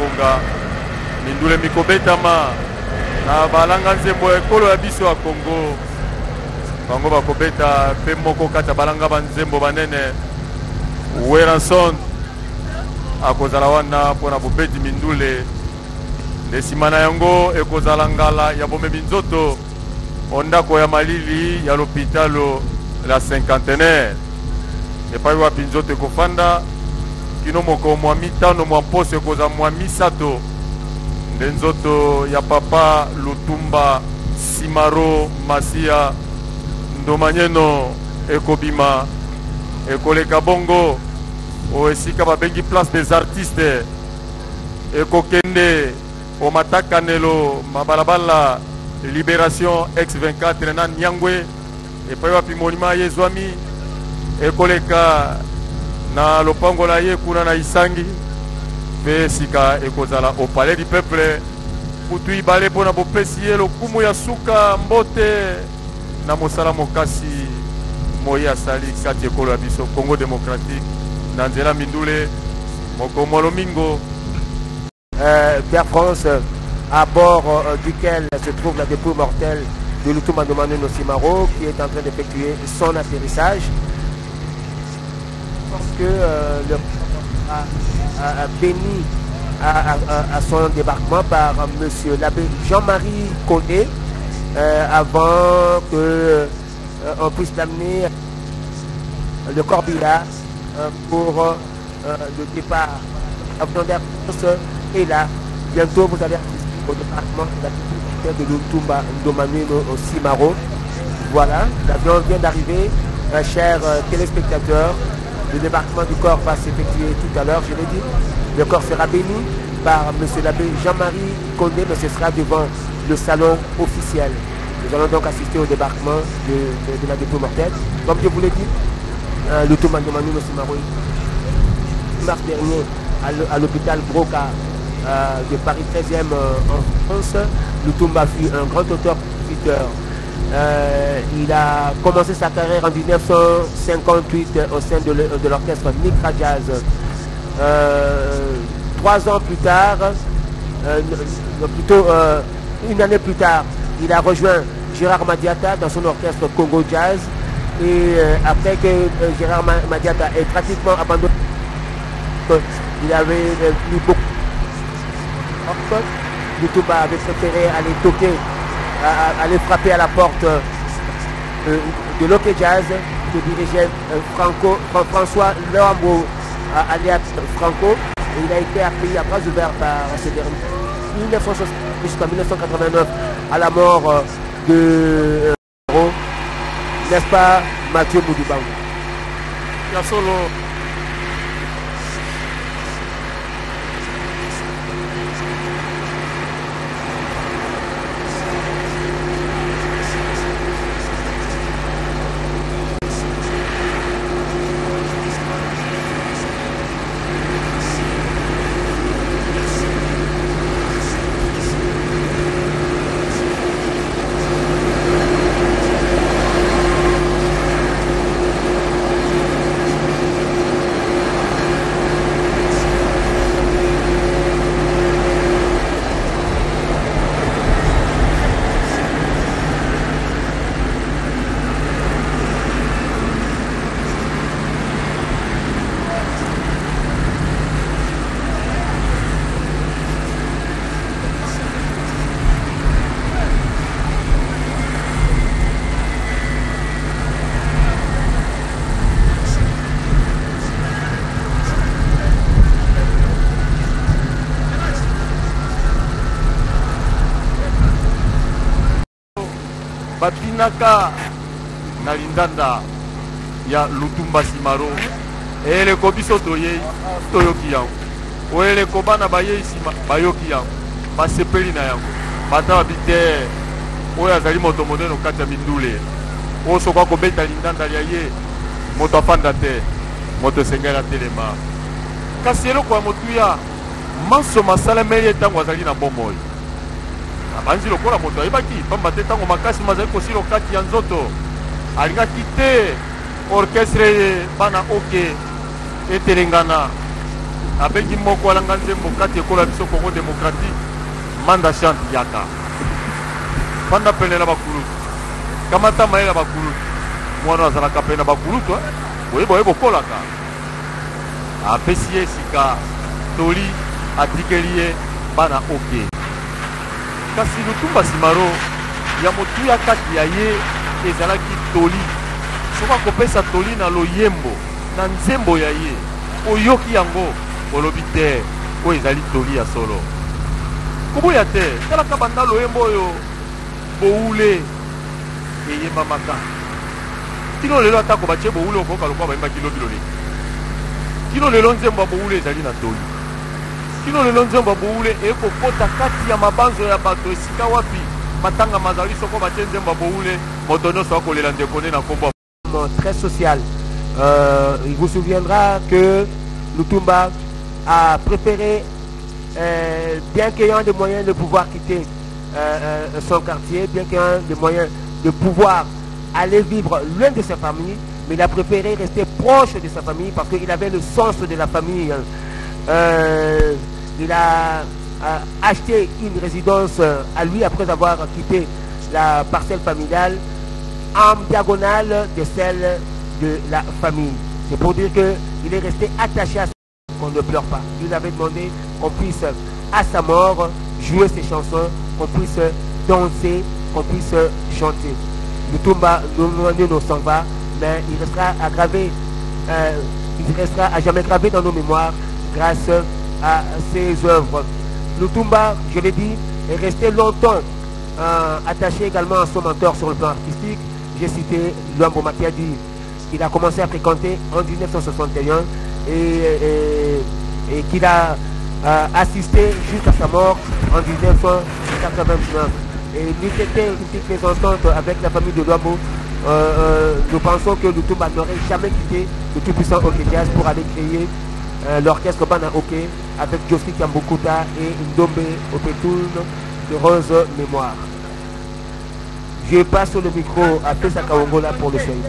ngonga mindule mikobetama na balanga nzembo ya ekolo ya biso ya kongo bango bakobeta mpe moko kati ya balanga banzembo banene. Weranson akozala wana mpo na bobeti mindule. Nde nsima na yango ekozala ngala ya bomemi nzoto o ndako ya malili ya lopitalo la cinquantenaire. Epai wapi nzoto ekofanda? Kino moko mwa mitano mwa mposo ekozala mwa misato. Nde nzoto ya papa lutumba simaro masiya ndomanyeno ekobima. Ekoleka bongo o esika babengi place des artistes. Ekokende o matakanelo mabalabala libération x 24 na nyangwe epai wapi monima ye ezwami ekoleka na lopango na ye kuna na isangi mpe sika ekozala au palais du peuple. Kutu ibale mpo na bopesi ye lokumu ya suka mbote na mosala mokasi moi asali kati ekolo ya biso. Congo démocratique na nzela mindule mokomo lomingo. Euh, d'Air France à bord euh, duquel se trouve la dépôt mortelle de Lutumba Ndomane Nosimaro qui est en train d'effectuer son atterrissage parce que euh, le a, a, béni à, son débarquement par monsieur l'abbé Jean-Marie Condé avant que on puisse l'amener le corbillard pour le départ. Est là. Bientôt, vous allez au département de la de Lutumba Simaro. Voilà, l'avion vient d'arriver, chers téléspectateurs. Le débarquement du corps va s'effectuer tout à l'heure, je l'ai dit. Le corps sera béni par M. l'abbé Jean-Marie Condé, mais ce sera devant le salon officiel. Nous allons donc assister au débarquement de, la dépôt mortelle. Comme je vous l'ai dit, euh, le Thomas de Simaro, mars dernier, à l'hôpital Broca euh, de Paris 13e euh, en France, Lutumba fut un grand auteur-compositeur. Euh, il a commencé sa carrière en 1958 au sein de l'orchestre Micra Jazz. trois ans plus tard, plutôt une année plus tard, il a rejoint Gérard Madiata dans son orchestre Congo Jazz. Et après que Gérard Madiata ait pratiquement abandonné, il avait plus beaucoup. Lutumba avait préféré aller toquer à aller frapper à la porte euh, de l'Oké Jazz que dirigeait euh, Franco, François Loambo alias Franco. Il a été accueilli à bras ouverts par ce dernier. 1960 jusqu'en 1989 à la mort euh, de n'est-ce pas Mathieu Moudibango babinaka na lindanda ya lutumba simaro. Eleko biso toyei toyoki yango. Oyeleko bana bayei nsima bayoki yango. Basepeli na yango. Bata babi te oyo azali moto monene kati ya mindule. Oyo soki akobeta lindanda lia ye moto afanda te. Moto esengeli atelema kasi eloko ya motuya manso masalameli ye ntango azali na bomoi abanzi lokola moto ayebaki pamba te ntango makasi mazali kosila kati ya nzoto. Alingaki te orchestre ye bana oke etelengana. Abengi moko alanga nzembo kati ekolo ya biso congo démocratique manda chante yaka fanda pene na bakulutu kamata mayele ya bakulutu mwana azalaka pene na bakulutu boyeba oye bokolaka apesi ye sika. Toli atikeli ye bana oke kasi lutumba simaro ya motuya kati ya ye ezalaki toli. Soki akopesa toli na loyembo na nzembo ya ye oyoki yango olobi te oyo ezali toli ya solo. Koboya te talaka banda loyembo oyo boule eyembamaka kino lelo atako batie boule okoyoka lokwa bayembaki lobi loleki kino lelo nzembo ya boule ezali na toli très social. Euh, il vous souviendra que Lutumba a préféré, euh, bien qu'ayant des moyens de pouvoir quitter euh, son quartier, bien qu'ayant des moyens de pouvoir aller vivre loin de sa famille, mais il a préféré rester proche de sa famille parce qu'il avait le sens de la famille. Il a acheté une résidence à lui après avoir quitté la parcelle familiale en diagonale de celle de la famille. C'est pour dire qu'il est resté attaché à ça, qu'on ne pleure pas. Il avait demandé qu'on puisse, à sa mort, jouer ses chansons, qu'on puisse danser, qu'on puisse chanter. Le nous s'en va, mais il restera euh, il restera à jamais gravé dans nos mémoires grâce à ses œuvres. Le Tumba, je l'ai dit, est resté longtemps euh, attaché également à son mentor sur le plan artistique. J'ai cité Luambo Makiadi. Il a commencé à fréquenter en 1961 et, qu'il a euh, assisté jusqu'à sa mort en 1989. Et il était une petite présentante avec la famille de Luambo. Euh, nous pensons que Lutumba n'aurait jamais quitté le tout-puissant Oke Jazz pour aller créer l'orchestre Bana avec Joski Kambukuta et Ndombe Opetoun de Rose Mémoire. Je passe le micro à Pesa Kaongola pour le seuil.